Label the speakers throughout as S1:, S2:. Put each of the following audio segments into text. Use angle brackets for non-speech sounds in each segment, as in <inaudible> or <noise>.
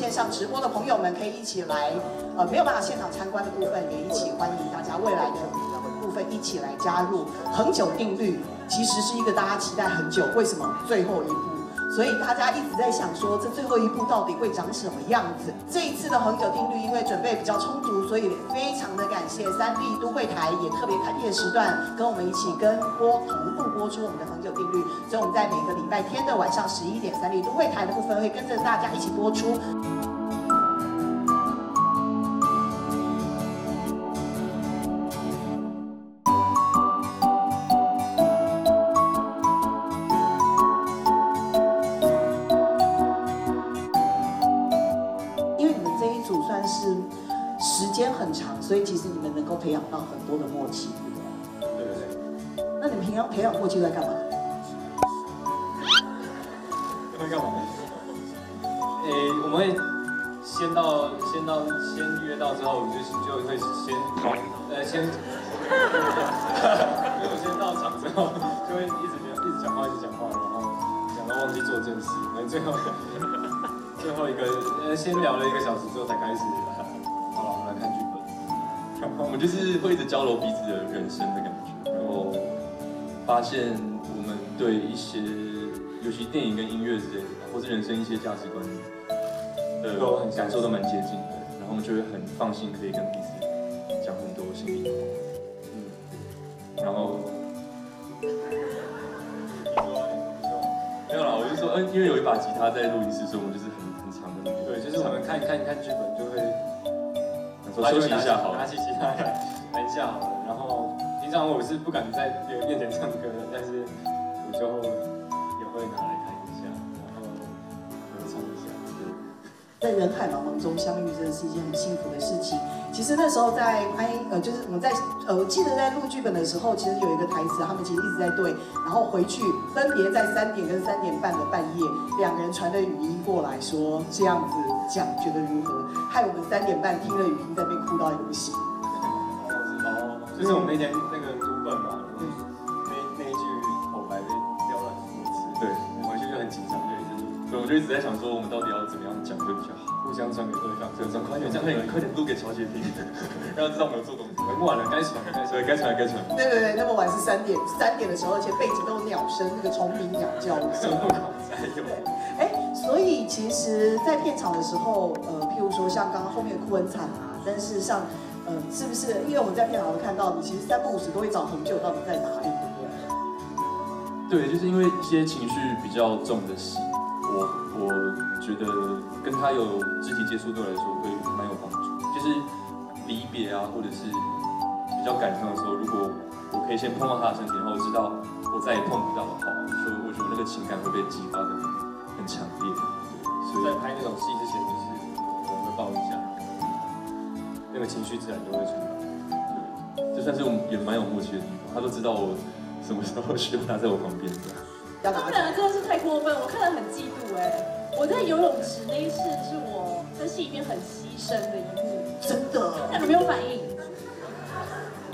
S1: 线上直播的朋友们，可以一起来，呃，没有办法现场参观的部分，也一起欢迎大家未来的部分一起来加入。恒久定律其实是一个大家期待很久，为什么最后一步？所以大家一直在想说，这最后一步到底会长什么样子？这一次的恒久定律，因为准备比较充足，所以非常的感谢三 D 都会台也特别开业时段，跟我们一起跟播同步播出我们的恒久定律。所以我们在每个礼拜天的晚上十一点，三 D 都会台的部分会跟着大家一起播出。培养到很多的默契，
S2: 对不对？
S1: 那你们平常培养默契在干嘛？
S2: 会干嘛？诶，我们会先到先到先约到之后，我们就就会先从呃先，因为我先到场之后，就会一直一直讲话，一直讲话，然后讲到忘记做正事，然后最后最后一个呃先聊了一个小时之后才开始。
S3: 我们就是会一直交流彼此的人生的感觉，然后发现我们对一些，尤其电影跟音乐之类的，或是人生一些价值观的感受都蛮接近的，然后我们就会很放心，可以跟彼此讲很多心里话。嗯，然后没有啦，我就说，嗯，因为有一把吉他在录音室，所以我们就是很很长的，
S2: 对，就是我们看看看剧本就会。
S3: 休息一下好，
S2: 拿起吉他弹 <laughs> 一下好了。然后平常我是不敢在别人面前唱歌的，但是我就也会拿来弹一下，然后合唱一下。
S1: 在人海茫茫中相遇，真的是一件很幸福的事情。其实那时候在拍，呃，就是我们在，呃，我记得在录剧本的时候，其实有一个台词，他们其实一直在对，然后回去分别在三点跟三点半的半夜，两个人传了语音过来说这样子讲，觉得如何？害我们三点半听了语音在那边哭到也不行。
S2: 哦，就是我们那天那个读本嘛，那那一句口白被雕了很多次，
S3: 对，
S2: 回去就很紧张，就一直，
S3: 所以我就一直在想说，我们到底要怎么
S2: 互相传给对方，
S3: 这样快点，这样快点，快点录给乔姐听，<laughs> 让她知道我们有做东西。
S2: 很晚了，该传该传，
S3: 该传该传。
S1: 对对对，那么晚是三点，三点的时候，而且背景都有鸟声，那个虫鸣鸟叫声。哎，所以其实，在片场的时候，呃。譬如说像刚刚后面哭很惨啊，但是像，呃，是不是？因为我们在片场会看到你，其实三不五时都会找很久，到底在哪里，对不
S3: 对？对，就是因为一些情绪比较重的戏，我我觉得跟他有肢体接触对我来说会蛮有帮助。就是离别啊，或者是比较感伤的时候，如果我可以先碰到他的身体，然后知道我再也碰不到的话，所以我觉得那个情感会被激发的很强烈。
S2: 所以在拍那种戏之前，就是会。抱一下，那个情绪自然就会出来。
S3: 就算是我们也蛮有默契的地方，他都知道我什么时候需要他在我旁边。
S4: 他们两个真的是太过分，我看了很嫉妒哎。我在游泳池那一次是我在戏里面很牺牲的一幕，
S1: 真的。
S4: 他们两个没有反应，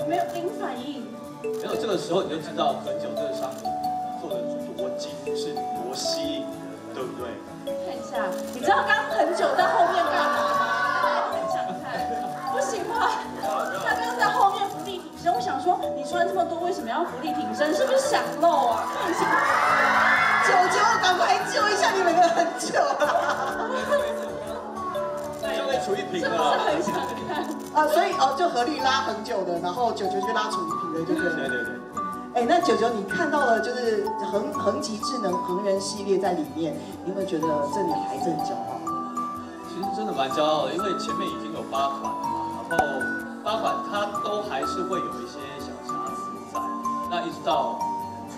S4: 没有零反应。
S2: 没有这个时候你就知道很久这个商品做的多精是多吸引，对不对？
S4: 看一下，你知道刚很久在后面穿这么多为什么要浮力挺身？是不是想漏啊？看一下，
S1: 九九，赶快救一下你们的很久
S2: 了。<laughs> 对，楚一平
S4: 是不是很想看？
S1: 啊，所以哦，就合力拉很久的，然后九九去拉楚一平的，对不
S2: 对？对对对。
S1: 哎，那九九你看到了就是恒恒极智能恒人系列在里面，你有没有觉得这里还是很骄傲？
S2: 其实真的蛮骄傲的，因为前面已经有八款了嘛，然后。八款它都还是会有一些那一直到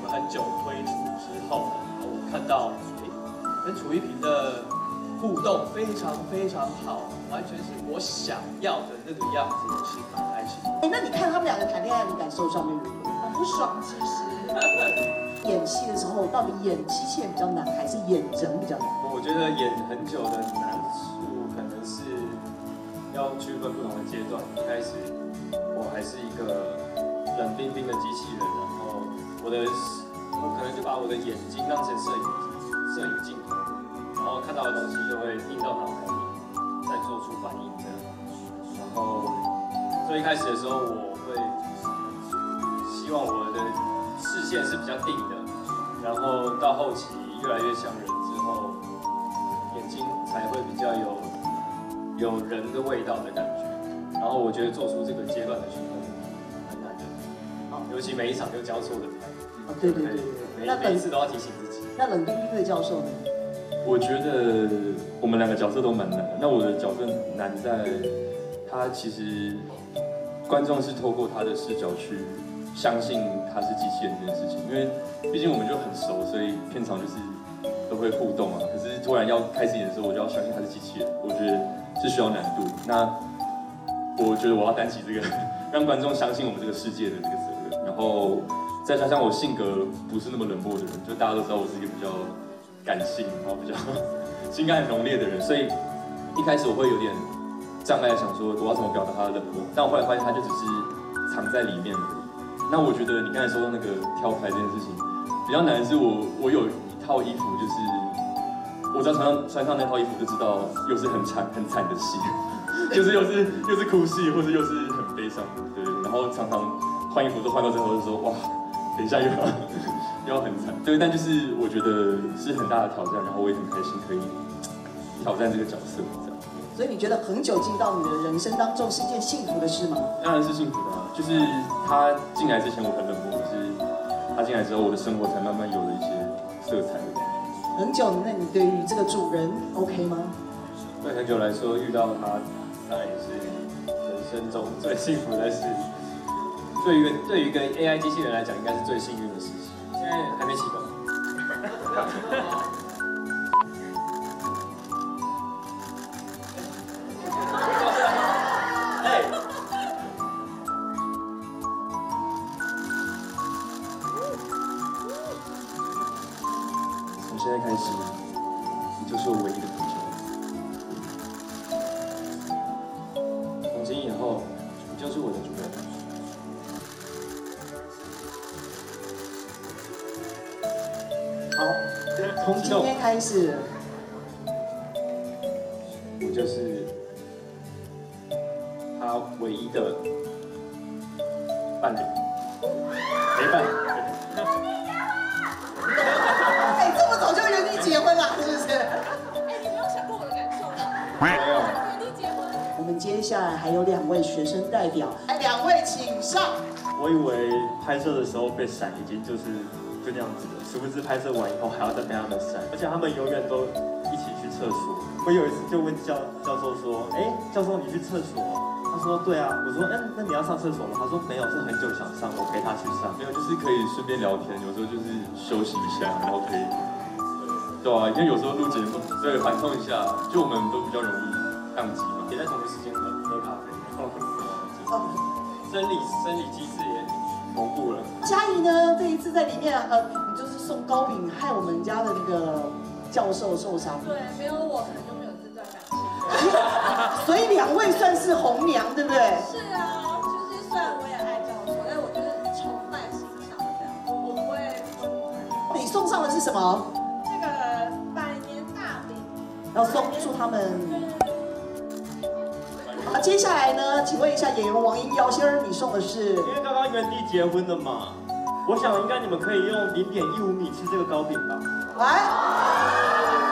S2: 很久推出之后，我看到跟楚一平的互动非常非常好，完全是我想要的那个样子，是蛮开心。
S1: 哎，那你看他们两个谈恋爱，的感受上面如何？
S4: 很不爽，其实。
S1: 演戏的时候，到底演机器人比较难，还是演人比较难？
S2: 我觉得演很久的难处可能是。要区分不同的阶段。一开始我还是一个冷冰冰的机器人，然后我的我可能就把我的眼睛当成摄影摄影镜头，然后看到的东西就会印到脑海里，再做出反应这样。然后最一开始的时候，我会希望我的视线是比较定的，然后到后期越来越像人之后，眼睛才会比较有有人的味道的感觉。然后我觉得做出这个阶段的区分，尤其每一场就交错的台，
S1: 哦对对对对，
S2: 每
S1: 那冷
S2: 每一次都要提醒自己。
S1: 那冷冰冰的教授呢？
S3: 我觉得我们两个角色都蛮难的。那我的角色难在，他其实观众是透过他的视角去相信他是机器人这件事情，因为毕竟我们就很熟，所以片场就是都会互动啊。可是突然要开始演的时候，我就要相信他是机器人，我觉得是需要难度。那我觉得我要担起这个让观众相信我们这个世界的这个责任，然然后再加上我性格不是那么冷漠的人，就大家都知道我是一个比较感性，然后比较情感很浓烈的人，所以一开始我会有点障碍，想说我要怎么表达他的冷漠，但我后来发现他就只是藏在里面而已。那我觉得你刚才说到那个挑牌这件事情，比较难的是我我有一套衣服，就是我只要穿上穿上那套衣服就知道又是很惨很惨的戏，就是又是又是哭戏，或者又是很悲伤，对。然后常常换衣服都换到最后就说哇，等一下又要又要很惨，对。但就是我觉得是很大的挑战，然后我也很开心可以挑战这个角色，这样。
S1: 所以你觉得恒久进到你的人生当中是一件幸福的事吗？
S3: 当然是幸福的、啊，就是他进来之前我很冷漠，可是他进来之后，我的生活才慢慢有了一些色彩的感觉。
S1: 恒久，那你对于这个主人 OK 吗？
S2: 对很久来说，遇到他，当然也是人生中最幸福的事。对于对于一个 AI 机器人来讲，应该是最幸运的事情。现在还没启动。<laughs>
S1: 好，从今天开始，
S2: 我就是他唯一的伴侣，陪伴。<laughs>
S1: 哎，这么早就原地结婚了，是不是？
S4: 哎，你没有想过我的感受吗？
S2: 没有。
S4: 原地结婚。
S1: 我们接下来还有两位学生代表，哎，两位请上。
S5: 我以为拍摄的时候被闪已经就是就那样子的，殊不知拍摄完以后还要再被他们删，而且他们永远都一起去厕所。我有一次就问教教授说：“哎，教授你去厕所？”他说：“对啊。”我说：“嗯，那你要上厕所吗？”他说：“没有，是很久想上，我陪他去上。”
S3: 没有，就是可以顺便聊天，有时候就是休息一下，然后可以，对啊，因为有时候录节目，对，缓冲一下，就我们都比较容易宕机嘛。
S2: 也在同一时间喝喝咖啡，
S1: 哦，
S2: 生理生理机制也同步了。
S1: 嘉怡呢，这一次在里面，呃，你就是送糕饼，害我们家的那个教授受伤，
S4: 对，没有我可能就没有这段感情。<laughs>
S1: 所以两位算是红娘，对不对？
S4: 是啊，就是虽然我也爱教授，但我就是崇拜欣赏这样，我不会
S1: 你送上的是什么？
S4: 这个百年大饼。
S1: 要送祝他们。好，接下来呢，请问一下演员王英瑶先生，你送的是？
S5: 原地结婚的嘛，我想应该你们可以用零点一五米吃这个糕饼吧？
S1: 来，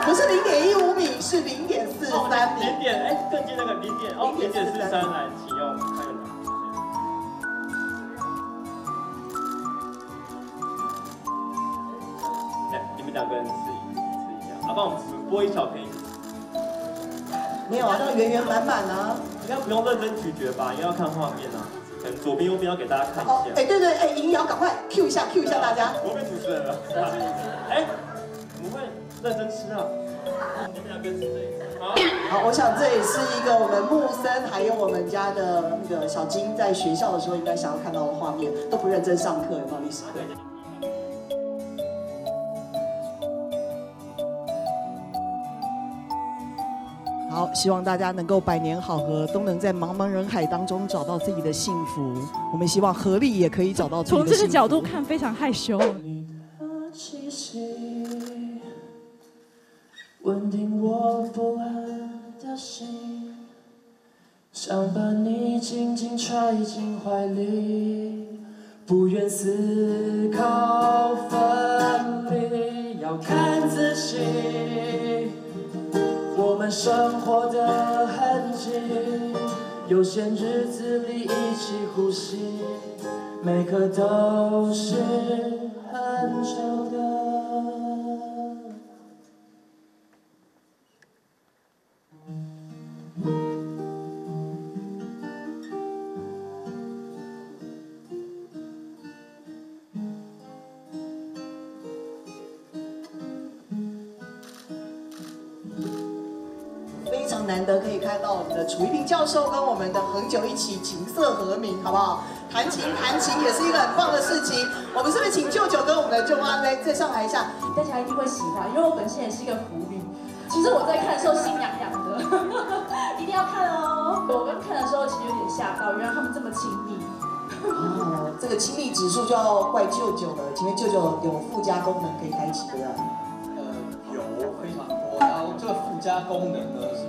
S1: 不是零点一五米，是零点四三米。
S5: 零点哎，更近那个零点哦，零点四三来，请用开个拿。哎，你们两个人吃一吃一下，啊，帮我们剥一小片。
S1: 没有啊，那个圆圆满满啊。
S5: 应该不用认真咀嚼吧，因为要看画面啊。左边右边要给大家看一
S1: 哦，
S5: 下。
S1: 哎，对对，哎，银瑶，赶快 Q 一下，Q 一下大家。
S5: 我被主持人了。哎，怎么会认真吃啊？你们两个吃这个。好。
S1: 好，我想这也是一个我们木森还有我们家的那个小金在学校的时候应该想要看到的画面，都不认真上课，有没有历史好，希望大家能够百年好合，都能在茫茫人海当中找到自己的幸福。我们希望合力也可以找到自己的
S6: 从这个角度看，非常害羞。
S1: 气息，
S6: 稳定我不安的心，想把你紧紧揣进怀里，不愿思考分离，要看仔细，们生活的痕迹，有限日子里一起呼吸，每刻都是很久
S1: 常难得可以看到我们的楚一平教授跟我们的恒久一起琴瑟和鸣，好不好？弹琴弹琴也是一个很棒的事情。我们是不是请舅舅跟我们的舅妈来再上来一下？
S4: 大家一定会喜欢，因为我本身也是一个腐女。其实我在看的时候心痒痒的，<laughs> 一定要看哦。我刚看的时候其实有点吓到，原来他们这么亲密。
S1: 哦，这个亲密指数就要怪舅舅了。请问舅舅有附加功能可以开启的吗？
S7: 呃，有非常多，然后这个附加功能呢是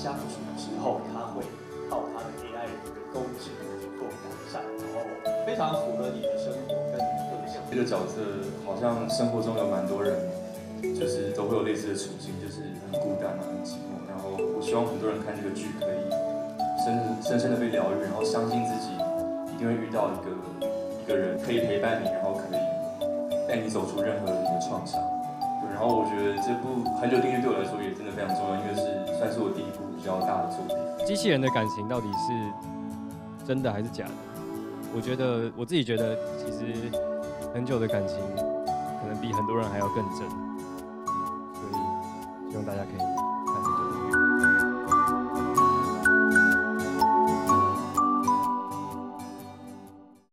S7: 相处之后，它会靠它的 AI 的人工智能做改善，然后非常符合你的生活跟你的个性。
S3: 这个角色好像生活中有蛮多人，就是都会有类似的处境，就是很孤单啊，很寂寞。然后我希望很多人看这个剧可以深深深的被疗愈，然后相信自己一定会遇到一个一个人可以陪伴你，然后可以带你走出任何的创伤。然后我觉得这部《很久定律》对我来说也真的非常重要，因为是算是我第一部比较大的作品。
S8: 机器人的感情到底是真的还是假的？我觉得我自己觉得，其实很久的感情可能比很多人还要更真，所以希望大家可以